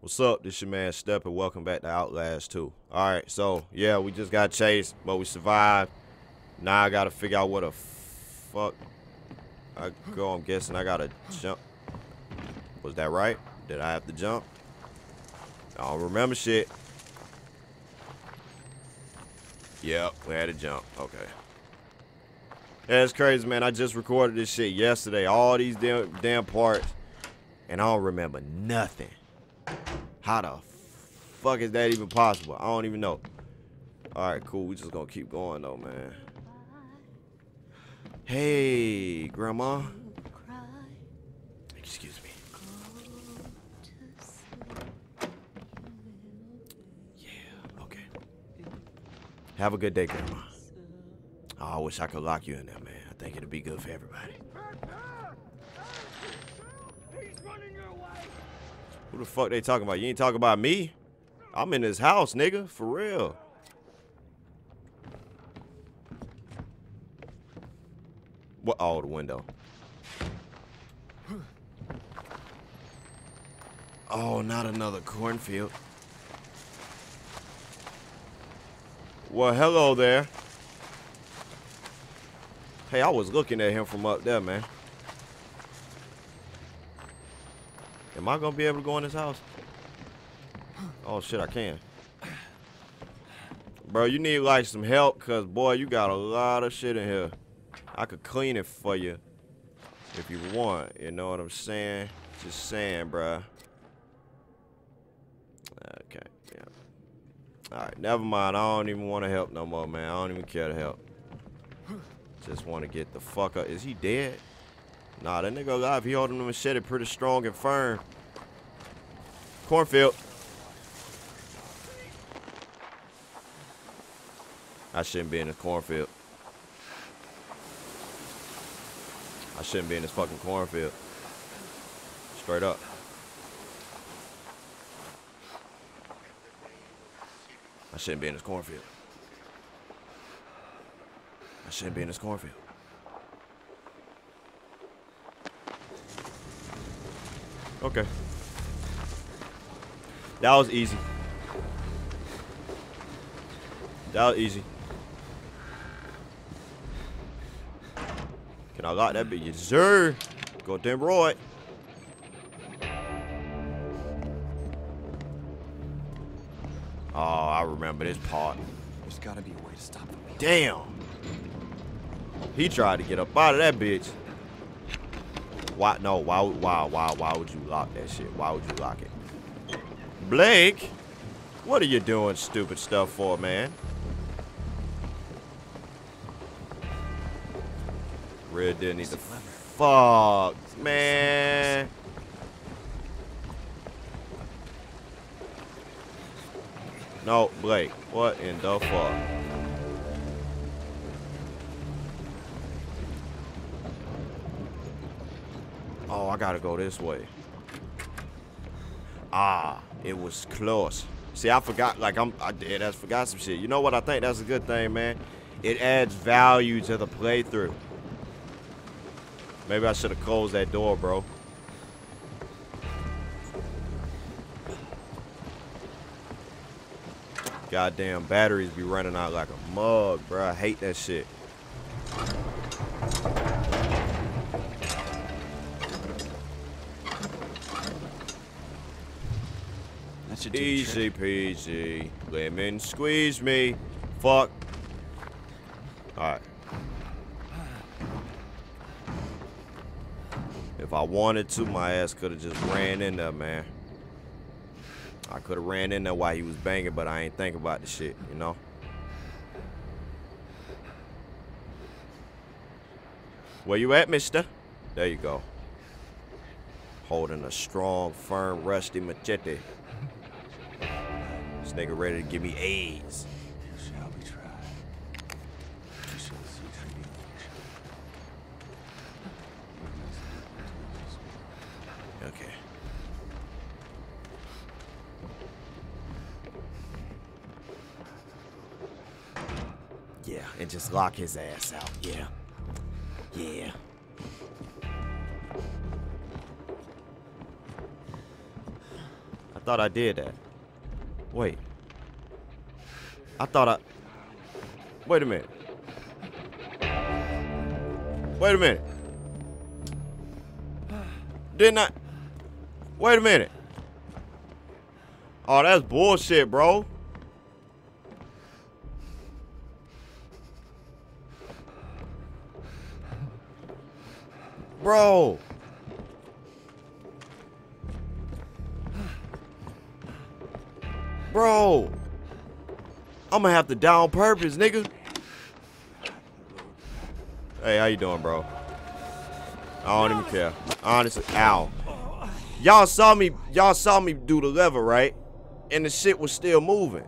What's up? This your man Step and welcome back to Outlast 2. Alright, so yeah, we just got chased, but we survived. Now I gotta figure out what the fuck I go. I'm guessing I gotta jump. Was that right? Did I have to jump? I don't remember shit. Yep, we had to jump. Okay. That's crazy, man. I just recorded this shit yesterday. All these damn, damn parts. And I don't remember nothing. How the fuck is that even possible? I don't even know. Alright, cool. We just gonna keep going though, man. Hey, Grandma. Excuse me. Yeah, okay. Have a good day, Grandma. Oh, I wish I could lock you in there, man. I think it'd be good for everybody. Who the fuck they talking about? You ain't talking about me? I'm in this house, nigga. For real. What? Oh, the window. Oh, not another cornfield. Well, hello there. Hey, I was looking at him from up there, man. Am I gonna be able to go in this house? Oh shit, I can. Bro, you need like some help, cause boy, you got a lot of shit in here. I could clean it for you if you want. You know what I'm saying? Just saying, bro. Okay, yeah. All right, never mind. I don't even want to help no more, man. I don't even care to help. Just want to get the fuck up. Is he dead? Nah, that nigga alive. He holding the machete pretty strong and firm. Cornfield. I shouldn't be in this cornfield. I shouldn't be in this fucking cornfield. Straight up. I shouldn't be in this cornfield. I shouldn't be in this cornfield. Okay. That was easy. That was easy. Can I lock that bitch? Yes, sir. Go damn right. Oh, I remember this part. There's gotta be a way to stop them. Damn. He tried to get up out of that bitch. Why? No. Why? Why? Why? Why would you lock that shit? Why would you lock it? Blake, what are you doing stupid stuff for, man? Red didn't need the fuck, man. No, Blake. What in the fuck? Gotta go this way. Ah, it was close. See, I forgot, like, I'm, I did, I forgot some shit. You know what? I think that's a good thing, man. It adds value to the playthrough. Maybe I should have closed that door, bro. Goddamn batteries be running out like a mug, bro. I hate that shit. Do Easy peasy. Lemon squeeze me. Fuck. Alright. If I wanted to, my ass could have just ran in there, man. I could have ran in there while he was banging, but I ain't think about the shit, you know? Where you at, mister? There you go. Holding a strong, firm, rusty machete. This nigga ready to give me AIDS. Okay. Yeah, and just lock his ass out. Yeah. Yeah. I thought I did that. Wait. I thought I... Wait a minute. Wait a minute. Didn't I... Wait a minute. Oh, that's bullshit, bro. Bro. Bro. I'm gonna have to die on purpose, nigga. Hey, how you doing, bro? I don't even care. Honestly, ow. Y'all saw me, y'all saw me do the lever, right? And the shit was still moving.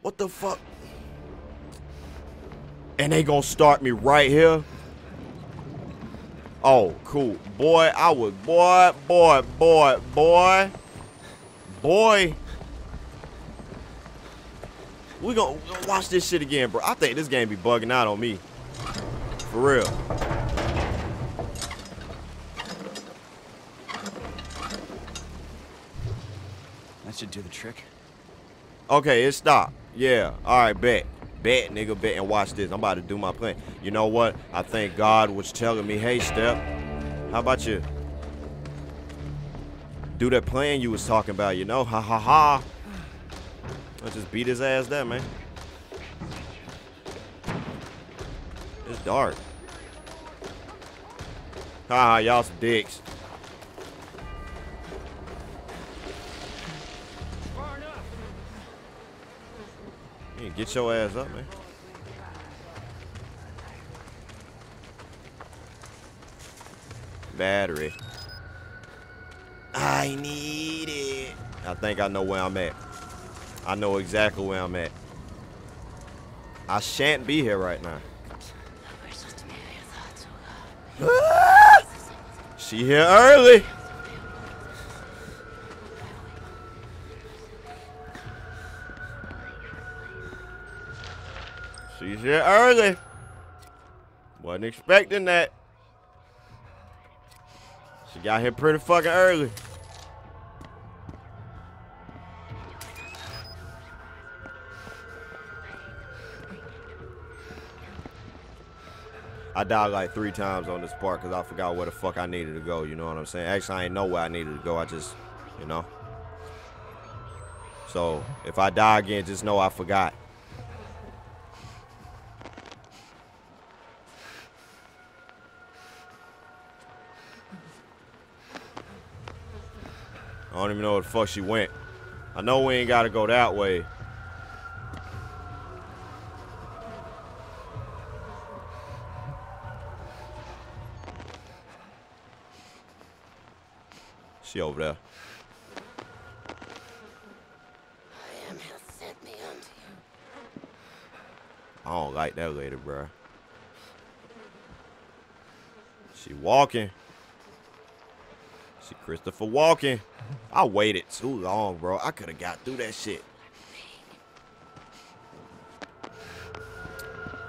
What the fuck? And they gonna start me right here? Oh, cool. Boy, I would, boy, boy, boy, boy, boy. We gonna watch this shit again, bro. I think this game be bugging out on me. For real. That should do the trick. Okay, it stopped. Yeah. All right, bet. Bet, nigga, bet and watch this. I'm about to do my plan. You know what? I think God was telling me, hey, Step, how about you do that plan you was talking about, you know? Ha ha ha. Let's just beat his ass there, man. It's dark. Haha, y'all some dicks. Get your ass up, man. Battery. I need it. I think I know where I'm at. I know exactly where I'm at. I shan't be here right now. she here early. She's here early. Wasn't expecting that. She got here pretty fucking early. I died like three times on this part because I forgot where the fuck I needed to go. You know what I'm saying? Actually, I ain't know where I needed to go. I just, you know. So if I die again, just know I forgot. I don't even know where the fuck she went. I know we ain't gotta go that way. She over there. I don't like that lady, bro. She walking. She Christopher walking. I waited too long, bro. I could have got through that shit.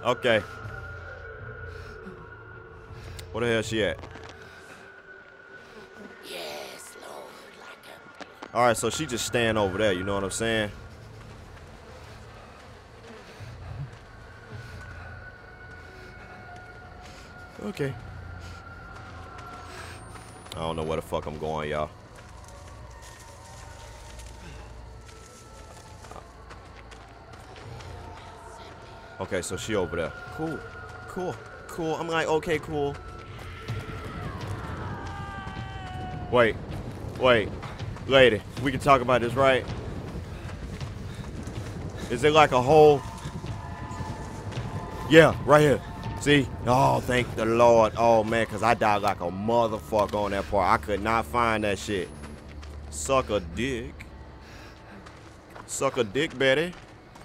Okay. Where the hell she at? Yes, Lord, like a All right, so she just stand over there. You know what I'm saying? Okay. I don't know where the fuck I'm going, y'all. Okay, so she over there. Cool. Cool. Cool. I'm like, okay, cool. Wait. Wait. Lady, we can talk about this, right? Is it like a hole? Yeah, right here. See? Oh, thank the Lord. Oh, man, because I died like a motherfucker on that part. I could not find that shit. Suck a dick. Suck a dick, Betty.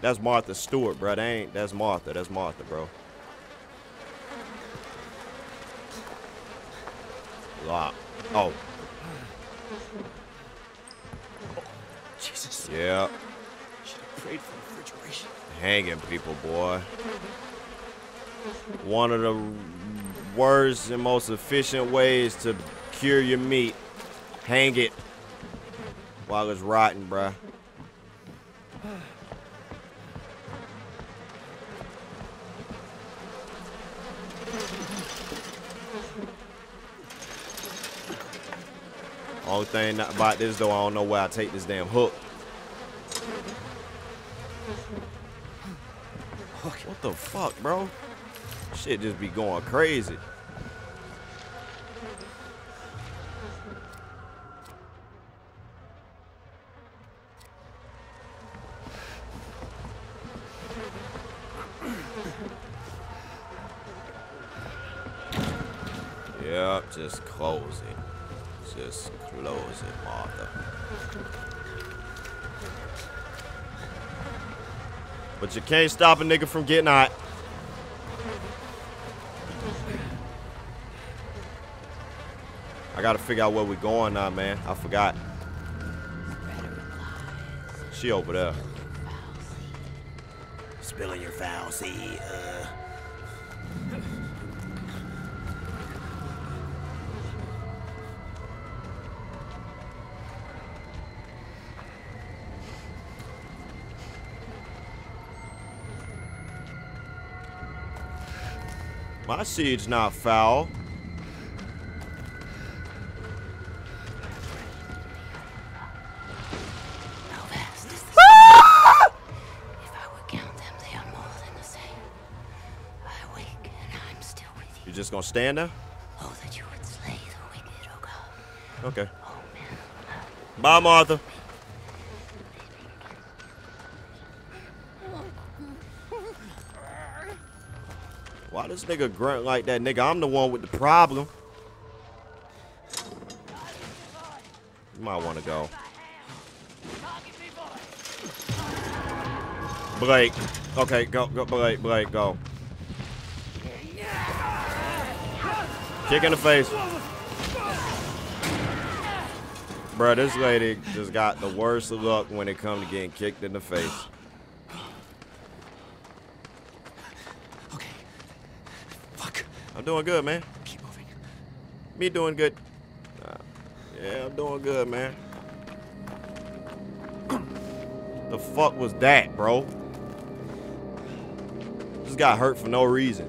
That's Martha Stewart, bro. That ain't, that's Martha. That's Martha, bro. Lock. Oh, yeah. Should have prayed for refrigeration. hanging people, boy. One of the worst and most efficient ways to cure your meat. Hang it. while it's rotting, bruh. Only thing about this though, I don't know where I take this damn hook. What the fuck, bro? Shit just be going crazy. Yep, just close it. Just close it, Martha. But you can't stop a nigga from getting hot. I gotta figure out where we going now, man. I forgot. She over there. Spilling your foul seed. Uh. And seed's not foul. Ah! you. You just gonna stand there? Oh, that you would slay the wicked, oh God. Okay. Oh, man. Bye, Martha. This nigga grunt like that, nigga? I'm the one with the problem. You might want to go. Blake. Okay, go, go, Blake, Blake, go. Kick in the face. Bruh, this lady just got the worst luck when it comes to getting kicked in the face. Okay. Fuck. I'm doing good, man. Keep moving. Me doing good. Uh, yeah, I'm doing good, man. the fuck was that, bro? Just got hurt for no reason.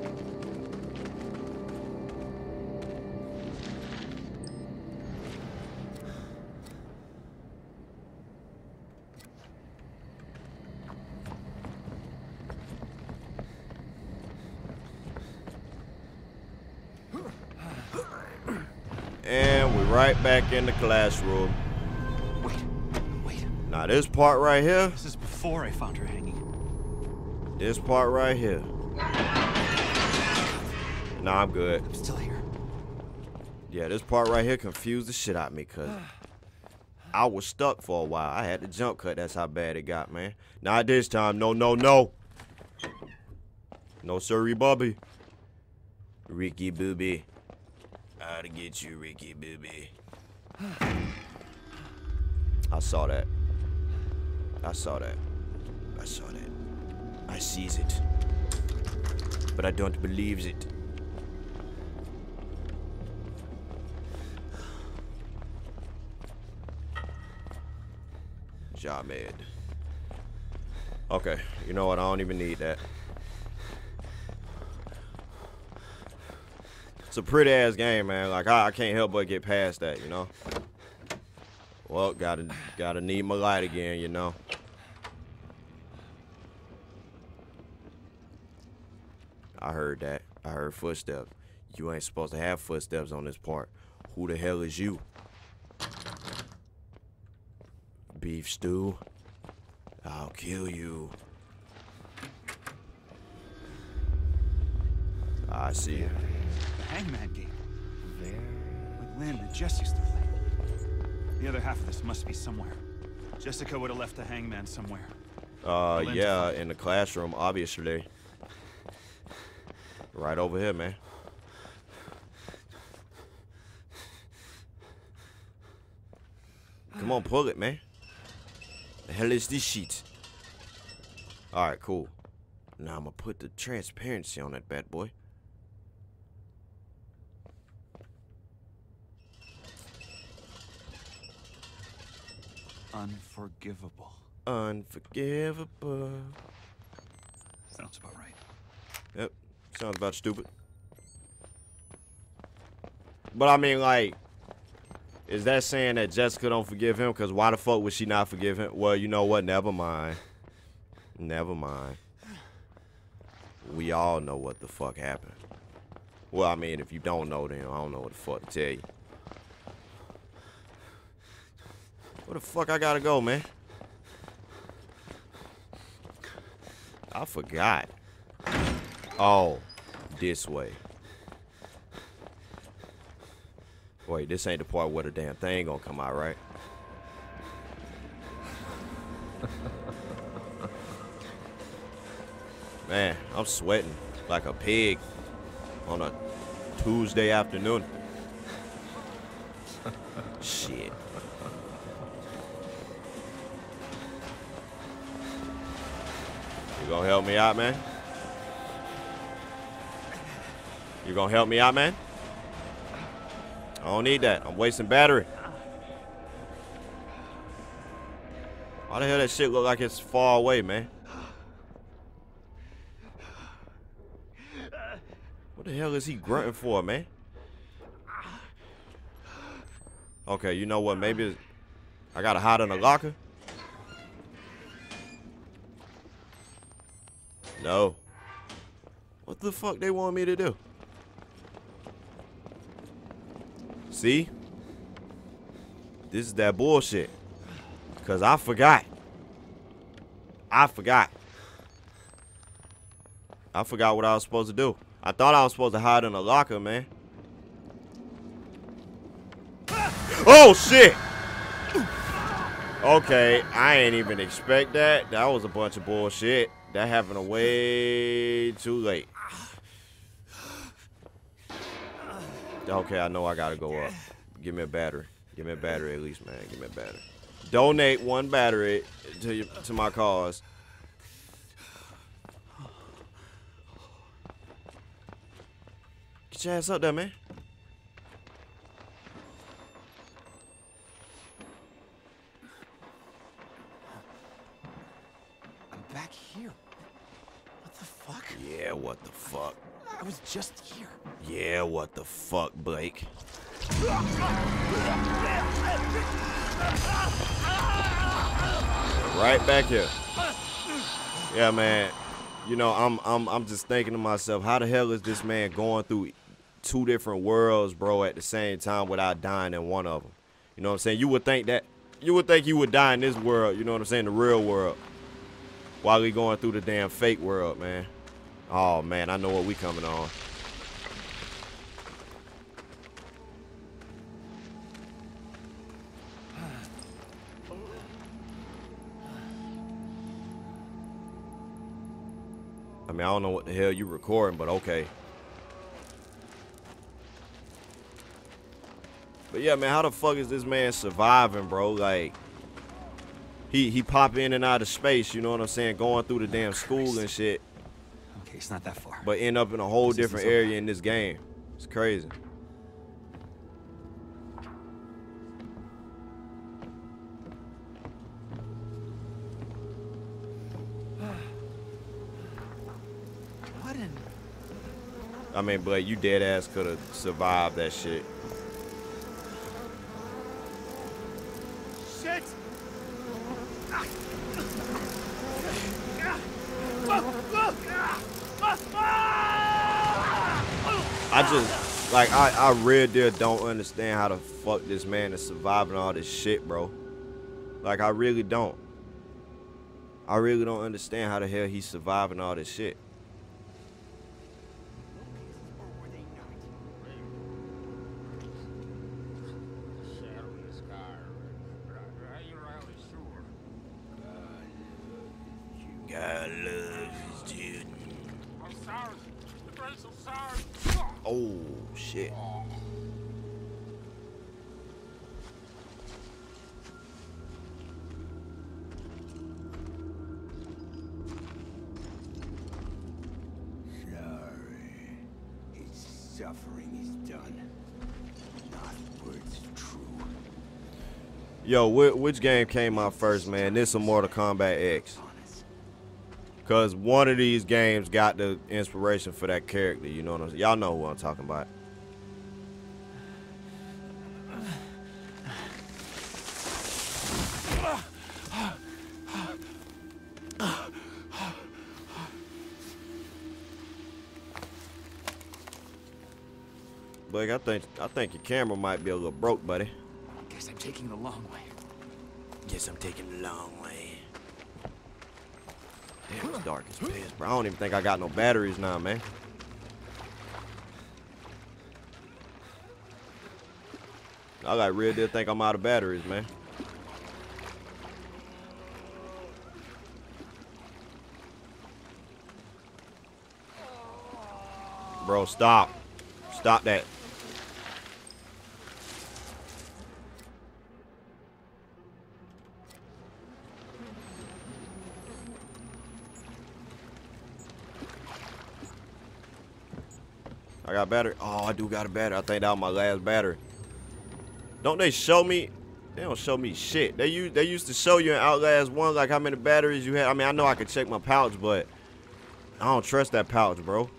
Right back in the classroom. Wait. Wait. Now this part right here, This is before I found her hanging. this part right here. Nah, I'm good. I'm still here. Yeah, this part right here confused the shit out of me, cause I was stuck for a while. I had to jump cut. That's how bad it got, man. Not this time. No, no, no. No, sorry, Bobby. Ricky Booby. To get you, Ricky Booby. I saw that. I saw that. I saw that. I sees it. But I don't believes it. Jamed. Okay, you know what? I don't even need that. It's a pretty ass game, man. Like I, I can't help but get past that, you know. Well, gotta gotta need my light again, you know. I heard that. I heard footsteps. You ain't supposed to have footsteps on this part. Who the hell is you? Beef stew. I'll kill you. I see Hangman game. Like Lynn and Jess used to play. The other half of this must be somewhere. Jessica would have left the Hangman somewhere. Uh, yeah, in the classroom, obviously. Right over here, man. Come on, pull it, man. The hell is this sheet? All right, cool. Now I'm gonna put the transparency on that bad boy. Unforgivable. Unforgivable. Sounds about right. Yep. Sounds about stupid. But I mean, like, is that saying that Jessica don't forgive him? Because why the fuck would she not forgive him? Well, you know what? Never mind. Never mind. We all know what the fuck happened. Well, I mean, if you don't know, then I don't know what the fuck to tell you. Where the fuck I gotta go, man? I forgot. Oh, this way. Wait, this ain't the part where the damn thing gonna come out, right? Man, I'm sweating like a pig on a Tuesday afternoon. Shit. Gonna help me out, man? You gonna help me out, man? I don't need that. I'm wasting battery. Why the hell that shit look like it's far away, man? What the hell is he grunting for, man? Okay, you know what? Maybe I gotta hide in a locker. The fuck they want me to do? See? This is that bullshit. Cause I forgot. I forgot. I forgot what I was supposed to do. I thought I was supposed to hide in a locker, man. Oh shit! Okay, I ain't even expect that. That was a bunch of bullshit. That happened a way too late. Okay, I know I gotta go up. Give me a battery. Give me a battery at least, man. Give me a battery. Donate one battery to your, to my cause. Get your ass up there, man. I'm back here. What the fuck? Yeah, what the fuck? I was just here. Yeah, what the fuck, Blake? Right back here. Yeah, man. You know, I'm I'm I'm just thinking to myself, how the hell is this man going through two different worlds, bro, at the same time without dying in one of them? You know what I'm saying? You would think that you would think he would die in this world, you know what I'm saying, the real world. While he going through the damn fake world, man. Oh man, I know what we coming on. I mean, I don't know what the hell you recording, but okay. But yeah, man, how the fuck is this man surviving, bro? Like, he he pop in and out of space, you know what I'm saying? Going through the damn school and shit, it's not that far. but end up in a whole different area in this game. It's crazy. I mean, Blake, you dead ass could have survived that. Shit! I just like I I really don't understand how the fuck this man is surviving all this shit, bro. Like I really don't. I really don't understand how the hell he's surviving all this shit. Oh, words true. Yo, which game came out first, man? This or Mortal Kombat X? Cause one of these games got the inspiration for that character. You know what I'm saying? Y'all know who I'm talking about. Blake, I think I think your camera might be a little broke, buddy. Guess I'm taking the long way. Guess I'm taking the long way. Damn, it's dark as piss, bro. I don't even think I got no batteries now, man. I like real deal think I'm out of batteries, man. Bro, stop. Stop that. I got battery. Oh, I do got a battery. I think that was my last battery. Don't they show me? They don't show me shit. They used they used to show you in Outlast One like how many batteries you had. I mean, I know I could check my pouch, but I don't trust that pouch, bro.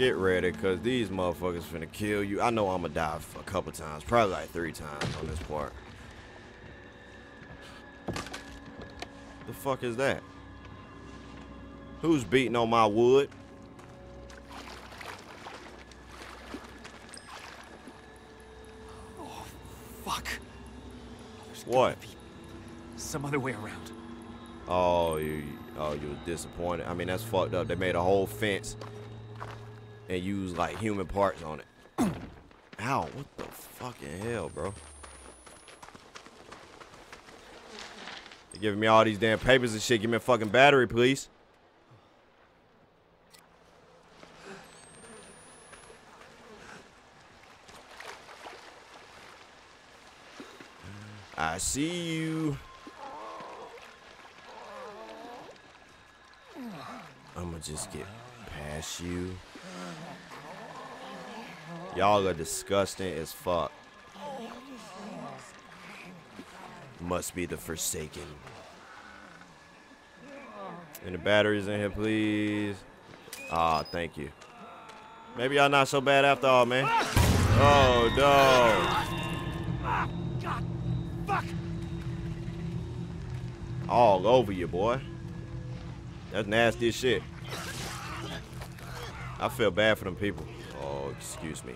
Get ready, cause these motherfuckers finna kill you. I know I'ma die a couple times, probably like three times on this part. The fuck is that? Who's beating on my wood? Oh, Fuck. What? Some other way around. Oh, you, oh, you was disappointed. I mean, that's fucked up. They made a whole fence and use like human parts on it. Ow, what the fucking hell, bro? They're giving me all these damn papers and shit. Give me a fucking battery, please. I see you. I'ma just get past you. Y'all are disgusting as fuck. Must be the Forsaken. And the batteries in here, please. Ah, thank you. Maybe y'all not so bad after all, man. Oh, no. God. Fuck. All over you, boy. That's nasty shit. I feel bad for them people. Oh, excuse me.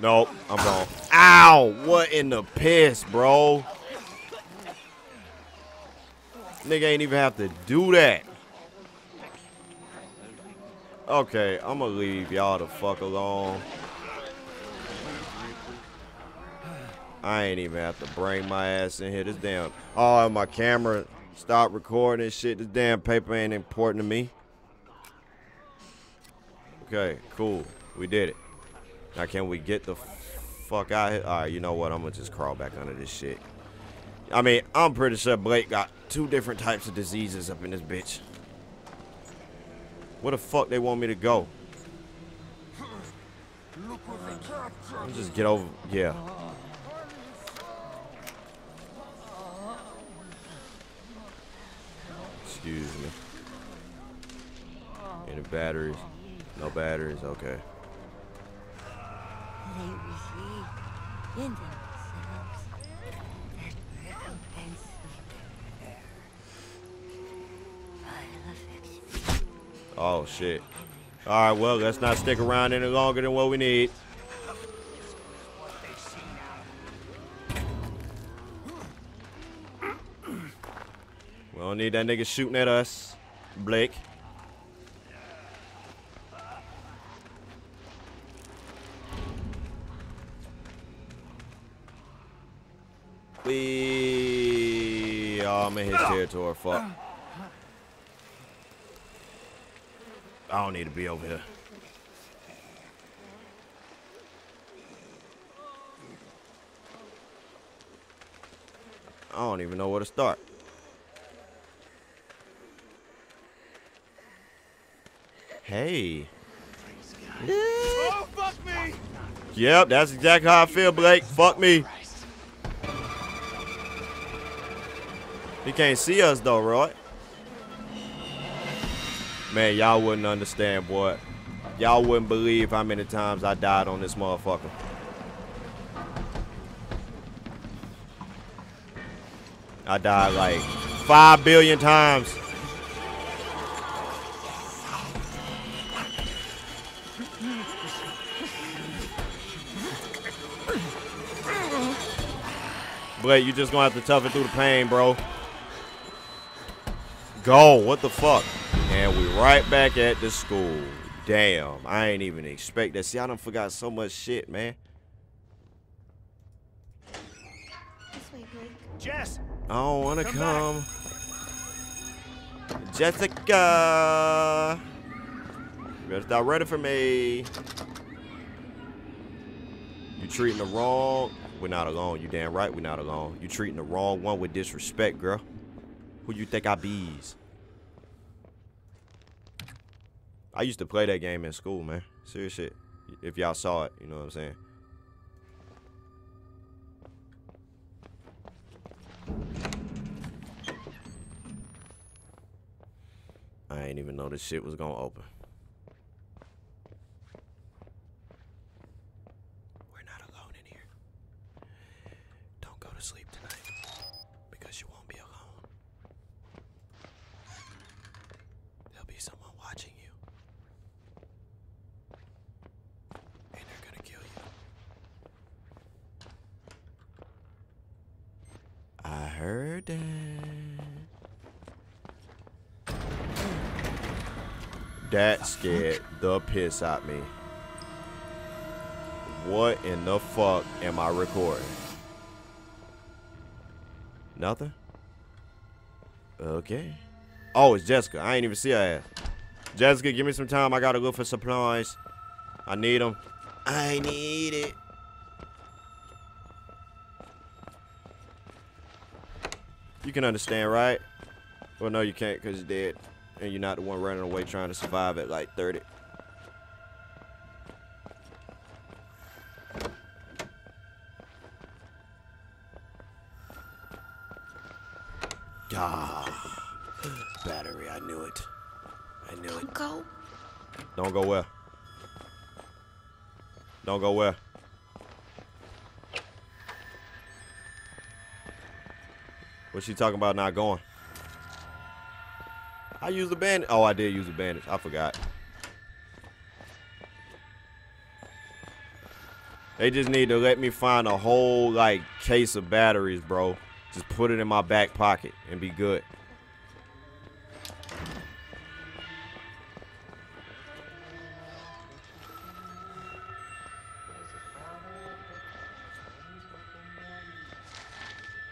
Nope, I'm wrong. Ow! What in the piss, bro? Nigga ain't even have to do that. Okay, I'm gonna leave y'all the fuck alone. I ain't even have to bring my ass in here. This damn, oh, my camera stopped recording shit. This damn paper ain't important to me. Okay, cool. We did it. Now can we get the fuck out here? All right, you know what? I'm gonna just crawl back under this shit. I mean, I'm pretty sure Blake got two different types of diseases up in this bitch. Where the fuck they want me to go? I'll just get over. Yeah. Me. Any batteries? No batteries. Okay. Oh shit. All right. Well, let's not stick around any longer than what we need. Don't need that nigga shooting at us, Blake. We oh, in his territory. Fuck. I don't need to be over here. I don't even know where to start. Hey. Oh, fuck me! Yep, that's exactly how I feel, Blake. Fuck me. He can't see us though, Roy. Man, y'all wouldn't understand, boy. Y'all wouldn't believe how many times I died on this motherfucker. I died like five billion times. Blake, you just gonna have to tough it through the pain, bro. Go. What the fuck? And we right back at the school. Damn. I ain't even expect that. See, I done forgot so much shit, man. Way, Jess! I don't wanna Come come. Jessica. You better start ready for me. You treating the wrong. We're not alone. You damn right we're not alone. You treating the wrong one with disrespect, girl. Who you think I bees? I used to play that game in school, man. Serious shit. If y'all saw it, you know what I'm saying. I ain't even know this shit was gonna open. We're not alone in here. Don't go to sleep tonight because you won't be alone. There'll be someone watching you. And they're gonna kill you. I heard that. That scared the piss out me. What in the fuck am I recording? Nothing? Okay. Oh, it's Jessica. I ain't even see her ass. Jessica, give me some time. I gotta go for supplies. I need them. I need it. You can understand, right? Well, no, you can't because you're dead. And you're not the one running away trying to survive at like 30. Ah, battery, I knew it. I knew it. Don't go. Don't go where? Don't go where? What's she talking about not going? I used a bandage. Oh, I did use a bandage. I forgot. They just need to let me find a whole like case of batteries, bro. Just put it in my back pocket and be good.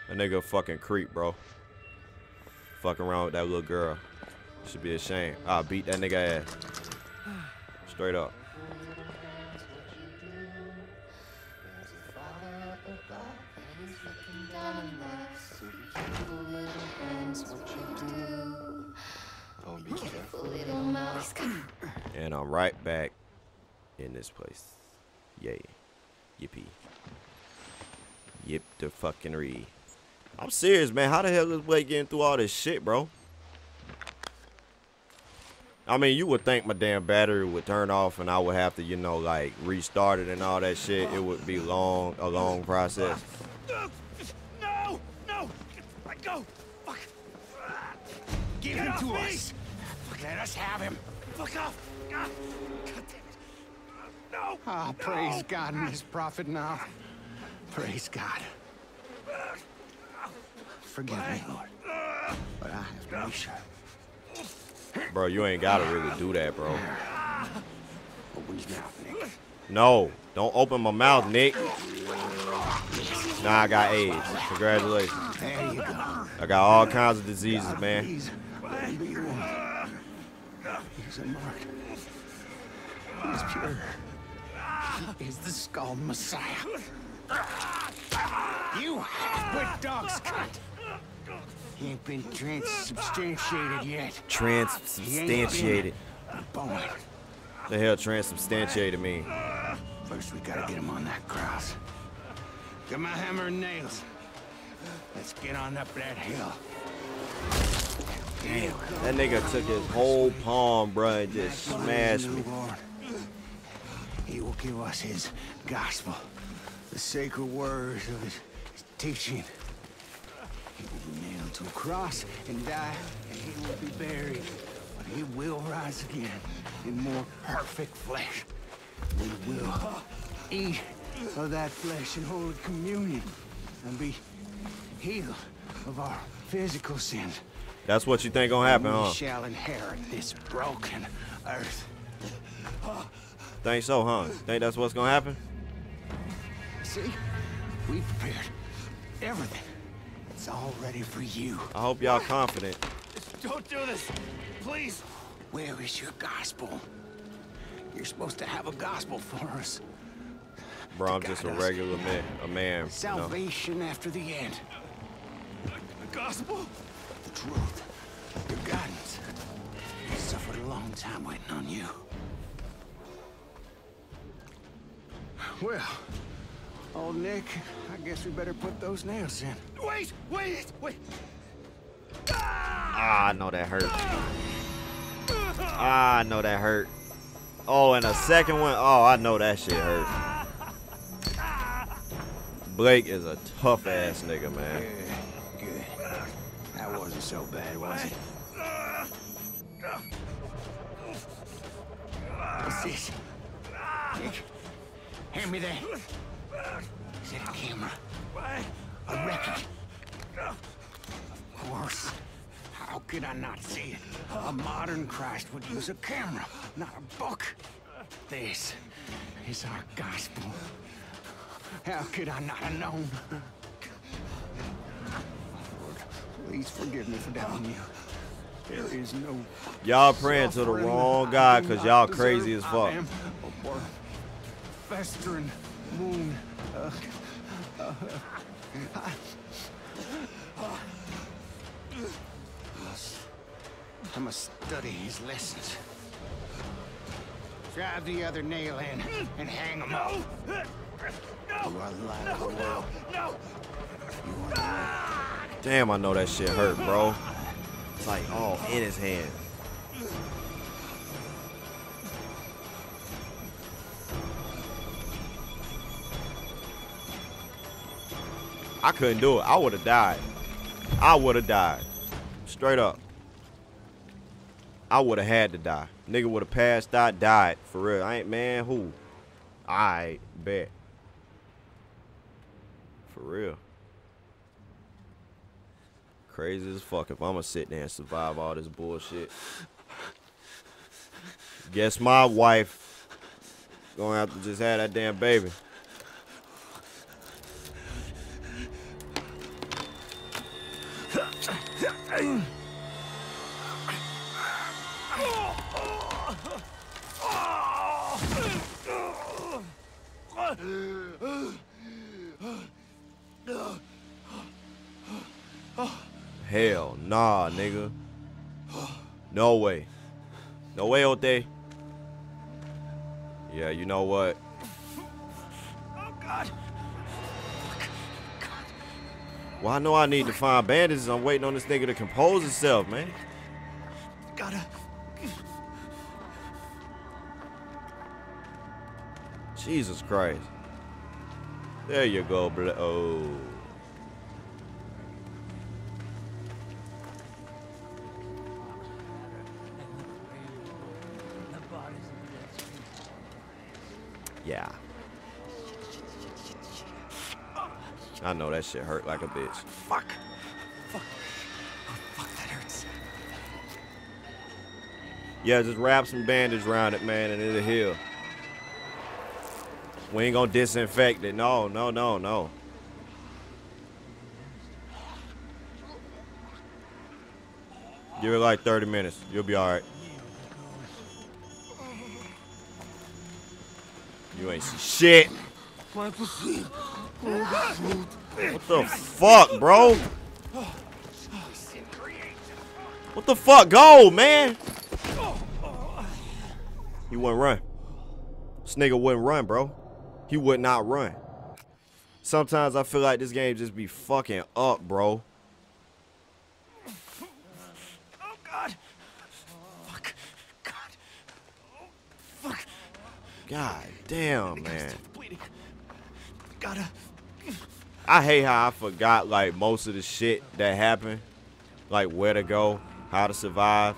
That nigga fucking creep, bro. Fucking around with that little girl. Should be ashamed. I'll beat that nigga ass. Straight up. And I'm right back in this place. Yay. Yippee. Yip the fucking re. I'm serious, man. How the hell is Blake getting through all this shit, bro? I mean, you would think my damn battery would turn off and I would have to, you know, like restart it and all that shit. It would be long, a long process. No! No! Let go! Fuck! Give Get him to me! us. Let us have him. Fuck off! Ah, God damn it! No! Ah, praise God and his prophet now. Praise God. Forgive me, Lord. But I have to be sure. Bro, you ain't gotta really do that, bro. Open his mouth, Nick. No, don't open my mouth, Nick. Nah, I got AIDS. Congratulations. There you go. I got all kinds of diseases, man. Please, let him be the. He's unmarked. He's pure. He is the skull Messiah. You half-wit dog scut. He ain't been transubstantiated yet. Transubstantiated. The hell transubstantiated mean? first we gotta get him on that cross. Get my hammer and nails. Let's get on up that hill. Damn, that nigga took his whole palm, bruh, and just smashed me. He will give us his gospel, the sacred words of his teaching. To cross and die, and he will be buried. But he will rise again in more perfect flesh. We will eat of that flesh in holy communion and be healed of our physical sins. That's what you think gonna happen, we huh? shall inherit this broken earth. Think so, huh? Think that's what's gonna happen? See? We prepared everything. It's all ready for you. I hope y'all confident. Don't do this! Please! Where is your gospel? You're supposed to have a gospel for us. Bro, I'm just a Guide us. regular man, a man. You know? Salvation after the end. The gospel? The truth. Your guidance. We suffered a long time waiting on you. Well, old Nick, I guess we better put those nails in. Wait! Wait! Wait! Ah, I know that hurt. Ah, I know that hurt. Oh, and a second one. Oh, I know that shit hurt. Blake is a tough ass nigga, man. Good, good. That wasn't so bad, was it? What's this? Nick, hand me that. Is that a camera? A record? Of course. How could I not see it? A modern Christ would use a camera, not a book. This is our gospel. How could I not have known? Lord, please forgive me for doubting you. There is no Y'all praying to the wrong guy because y'all crazy as I fuck. am a festering wound. Uh, uh, I- must- study his lessons. Drive the other nail in and hang him up. You are the light of the world. No! You are the. Damn, I know that shit hurt, bro. It's like all in his hand. I couldn't do it. I would have died. I would have died. Straight up. I would have had to die. Nigga would have passed out, died. For real. I ain't man who. I bet. For real. Crazy as fuck if I'ma sit there and survive all this bullshit. Guess my wife gonna have to just have that damn baby. Hell nah, nigga. No way. No way, Ote. Yeah, you know what? Well, I know I need to find bandages. I'm waiting on this nigga to compose himself, man. Gotta... Jesus Christ. There you go, bl- oh. Know that shit hurt like a bitch. Fuck! Fuck! Oh, fuck, that hurts. Yeah, just wrap some bandage around it, man, and it'll heal. We ain't gonna disinfect it. No, no, no, no. Give it like 30 minutes. You'll be alright. You ain't see shit. What the fuck, bro? What the fuck? Go, man. He wouldn't run. This nigga wouldn't run, bro. He would not run. Sometimes I feel like this game just be fucking up, bro. Oh God! Fuck! God! Oh, fuck! God damn, man. Gotta. I hate how I forgot like most of the shit that happened. Like where to go, how to survive.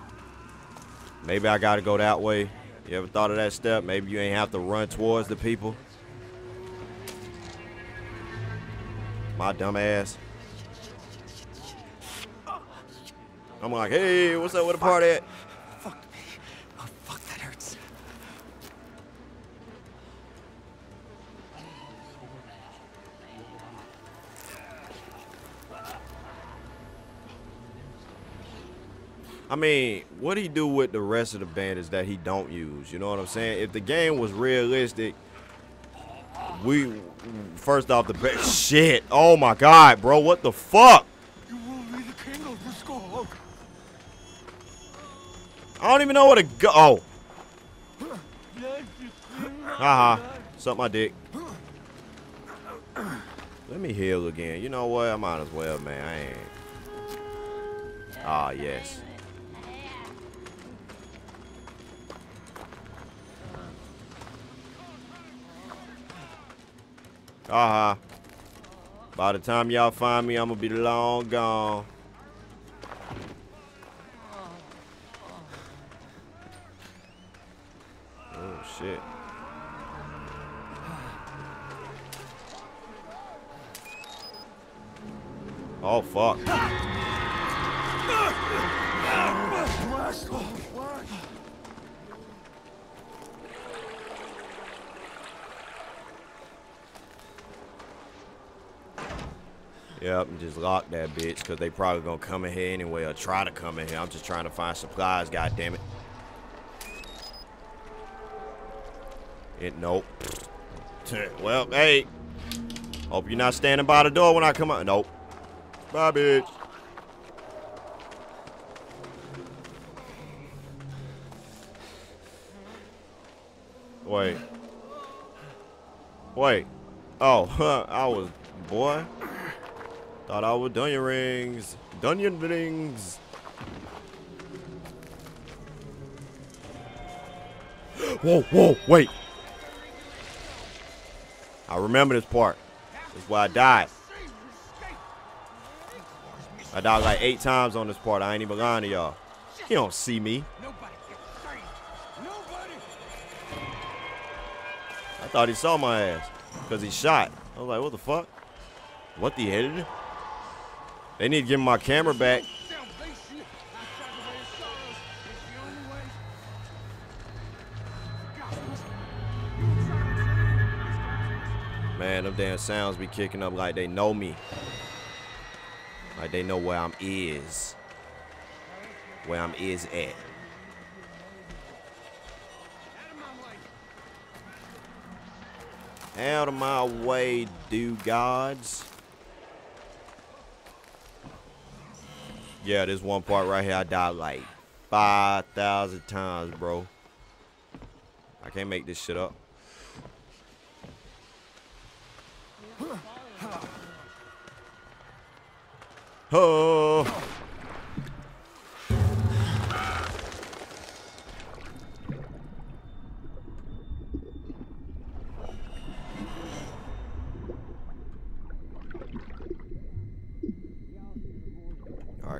Maybe I gotta go that way. You ever thought of that step? Maybe you ain't have to run towards the people. My dumb ass. I'm like, hey, what's up with the party at? I mean, what he do with the rest of the bandits that he don't use? You know what I'm saying? If the game was realistic, we first off the shit. Oh my god, bro, what the fuck? You will be the king of the skull. I don't even know where to go. Oh, haha, suck my dick. Let me heal again. You know what? I might as well, man. I ain't. Ah, yes. Uh-huh. By the time y'all find me, I'm gonna be long gone. Oh, shit. Oh, fuck. Yep, and just lock that bitch, because they probably gonna come in here anyway, or try to come in here. I'm just trying to find supplies, God damn it. It, nope. Well, hey. Hope you're not standing by the door when I come out. Nope. Bye, bitch. Wait. Wait. Oh, I was, boy. Thought I was Dunyan rings. Dunyan rings. whoa, whoa, wait. I remember this part. That's why I died. I died like eight times on this part. I ain't even lying to y'all. You don't see me. I thought he saw my ass because he shot. I was like, what the fuck? What the hell? They need to give me my camera back. Man, them damn sounds be kicking up like they know me. Like they know where I'm is. Where I'm is at. Out of my way, do gods. Yeah, this one part right here, I died like 5,000 times, bro. I can't make this shit up. Oh.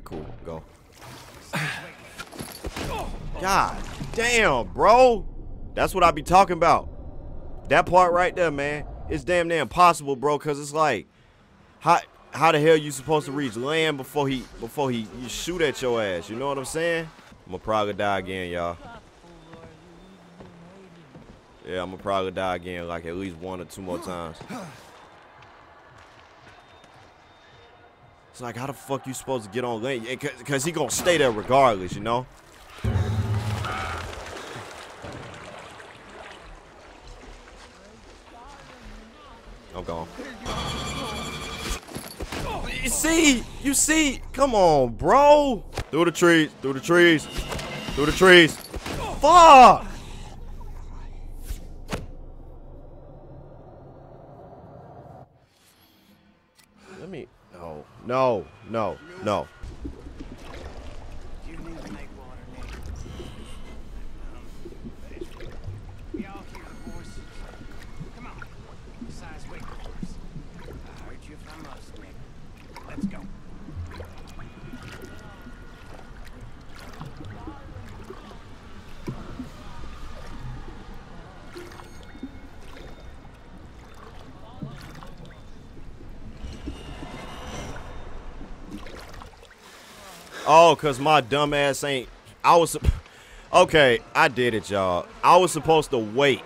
Cool. Go. God damn, bro. That's what I be talking about. That part right there, man. It's damn near impossible, bro, cause it's like how how the hell you supposed to reach land before he before he you shoot at your ass? You know what I'm saying? I'm gonna probably die again, y'all. Yeah, I'm gonna probably die again like at least one or two more times. It's like how the fuck you supposed to get on lane? Cause, Cause he gonna stay there regardless, you know? I'm gone. You see, you see, come on, bro. Through the trees. Through the trees. Through the trees. Fuck! Let me. No. No. No. No. You need to make water, Nick. We all hear the horses. Come on. Besides, wait the horse. I heard you if I must, Nick. Let's go. Oh, cause my dumb ass ain't. I was. Okay, I did it, y'all. I was supposed to wait.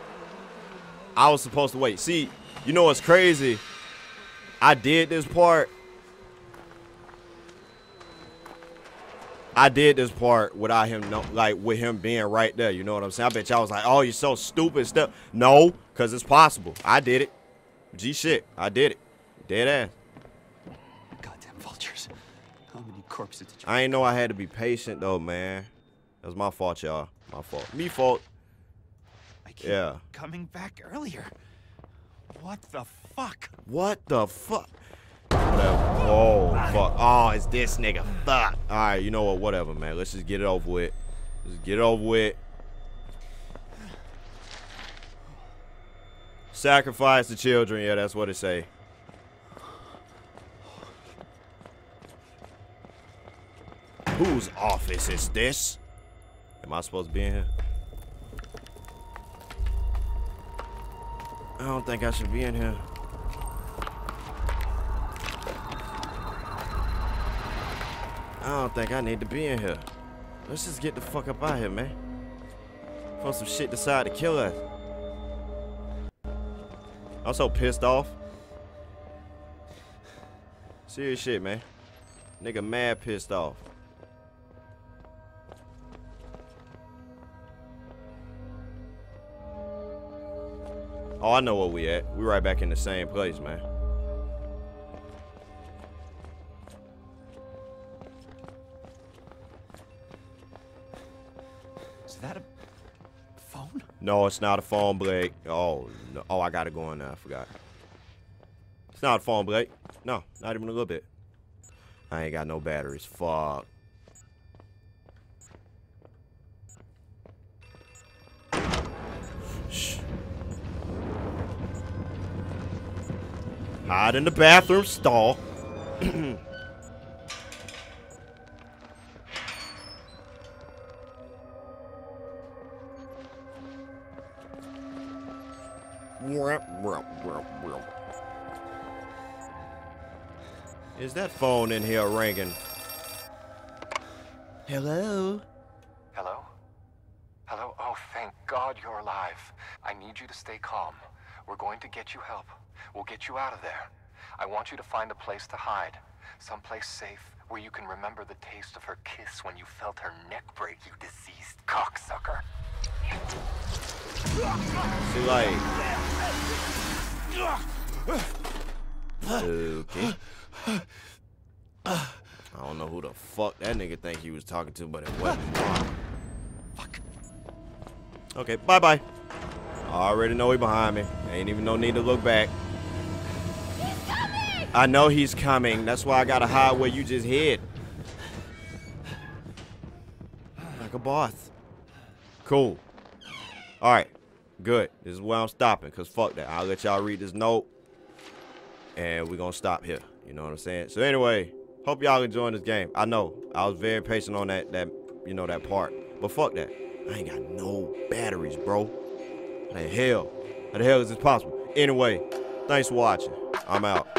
I was supposed to wait. See, you know what's crazy? I did this part. I did this part without him, know, like with him being right there. You know what I'm saying? I bet y'all was like, "Oh, you're so stupid." Stuff. No, cause it's possible. I did it. G shit. I did it. Dead ass. Corpses I ain't know I had to be patient though, man. That was my fault, y'all. My fault. Me fault. I keep Yeah. coming back earlier. What the fuck? What the fuck? Whatever. Oh fuck. Oh, it's this nigga. Fuck. All right, you know what? Whatever, man. Let's just get it over with. Just get it over with. Sacrifice the children. Yeah, that's what it say. Whose office is this? Am I supposed to be in here? I don't think I should be in here. I don't think I need to be in here. Let's just get the fuck up out of here, man. Before some shit decide to kill us. I'm so pissed off. Serious shit, man. Nigga mad pissed off. Oh, I know where we at. We right back in the same place, man. Is that a phone? No, it's not a phone, Blake. Oh, no. oh, I gotta go in there. I forgot. It's not a phone, Blake. No, not even a little bit. I ain't got no batteries. Fuck. Hide in the bathroom stall. Is that phone in here ringing? Hello? Hello? Hello? Oh, thank God you're alive. I need you to stay calm. We're going to get you help. We'll get you out of there. I want you to find a place to hide. Someplace safe where you can remember the taste of her kiss when you felt her neck break, you diseased cocksucker. See, like. Okay. I don't know who the fuck that nigga think he was talking to, but it wasn't. Fuck. Okay, bye bye. I already know he behind me. Ain't even no need to look back. I know he's coming. That's why I gotta hide where you just hid. Like a boss. Cool. Alright. Good. This is where I'm stopping, cause fuck that. I'll let y'all read this note. And we're gonna stop here. You know what I'm saying? So anyway, hope y'all enjoying this game. I know. I was very patient on that that you know that part. But fuck that. I ain't got no batteries, bro. The hell? How the hell is this possible? Anyway, thanks for watching. I'm out.